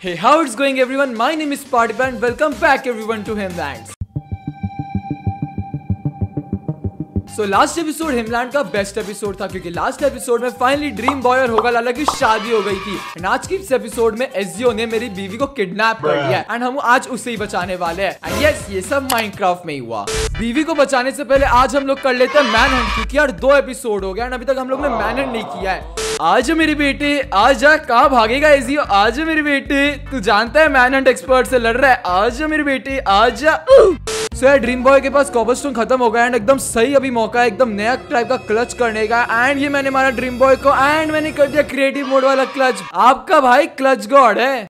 Hey, how it's going everyone? My name is Party and welcome back everyone to Himlands. So last episode Himland का best episode था क्योंकि last episode में finally dream boy और होगा लाला की शादी हो गई थी। एंड आज की इस एपिसोड में एसजीओ ने मेरी बीवी को किडनैप कर लिया एंड हम आज उसे ही बचाने वाले हैं। एंड यस ये सब माइनक्राफ्ट में ही हुआ। बीवी को बचाने से पहले आज हम लोग कर लेते हैं मैन हंट क्योंकि यार दो एपिसोड हो गया एंड अभी तक हम लोग ने मैन हंट नहीं किया है। आज मेरे बेटे, आज जा कहा भागेगा एजियो आज मेरे बेटे, तू जानता है मैन हंट एक्सपर्ट से लड़ रहा है। आज मेरे बेटे, आज सो यार ड्रीम बॉय के पास कॉबरस्टोन खत्म हो गया एंड एकदम सही अभी मौका है, एकदम नया टाइप का क्लच करने का। एंड ये मैंने मारा ड्रीम बॉय को एंड मैंने कर दिया क्रिएटिव मोड वाला क्लच आपका भाई क्लच गॉड है।